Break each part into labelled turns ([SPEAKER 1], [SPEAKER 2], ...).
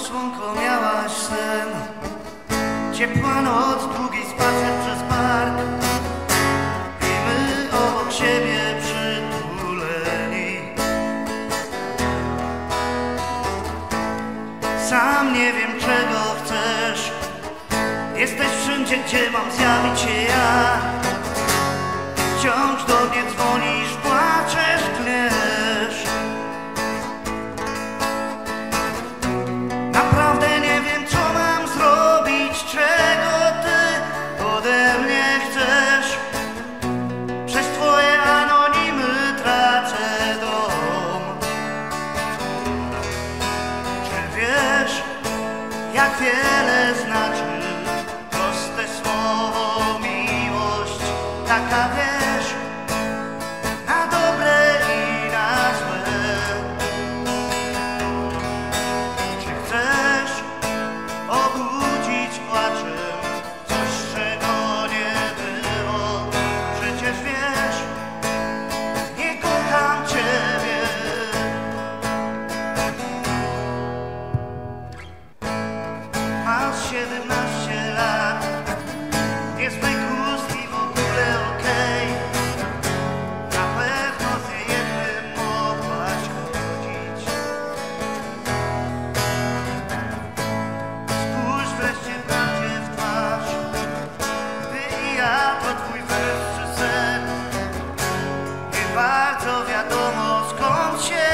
[SPEAKER 1] słonko miałaś sen. Ciepła noc, długi spacer przez park. I my obok siebie przytuleni. Sam nie wiem czego chcesz. Jesteś wszędzie, gdzie mam zjawić się ja jak wiele znaczy proste słowo miłość, taka wiele. 17 lat. Niezły gust i w ogóle okej. Okay. Na pewno ty jednym mogłaś chodzić. Spójrz wreszcie prawdzie w twarz. Ty i ja to twój wyższy sen. Nie bardzo wiadomo skąd się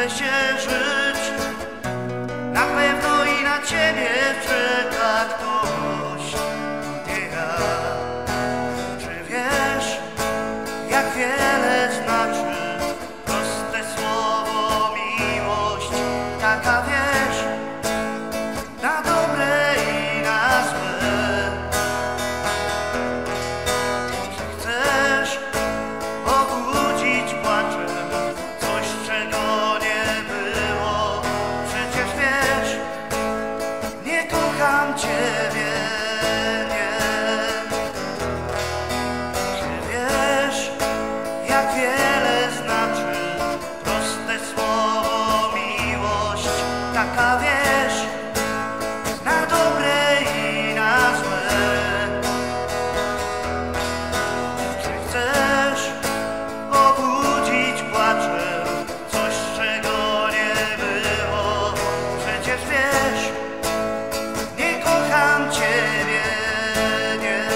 [SPEAKER 1] chce się żyć, na pewno i na ciebie czeka ktoś. wiesz na dobre i na złe. Jeśli chcesz obudzić płaczem coś, czego nie było, przecież wiesz, nie kocham ciebie. Nie.